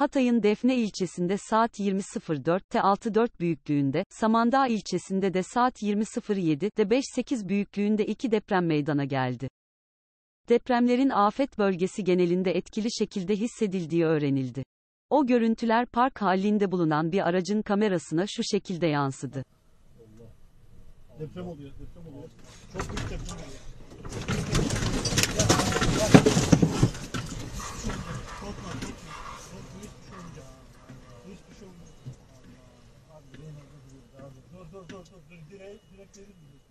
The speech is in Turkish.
Hatay'ın Defne ilçesinde saat 20.04'te 6.4 büyüklüğünde, Samandağ ilçesinde de saat 20.07'de 5.8 büyüklüğünde iki deprem meydana geldi. Depremlerin afet bölgesi genelinde etkili şekilde hissedildiği öğrenildi. O görüntüler park halinde bulunan bir aracın kamerasına şu şekilde yansıdı. Deprem oluyor, deprem oluyor. Çok büyük deprem oluyor. Dur, dur. Direkt, direkt verir verir miyiz?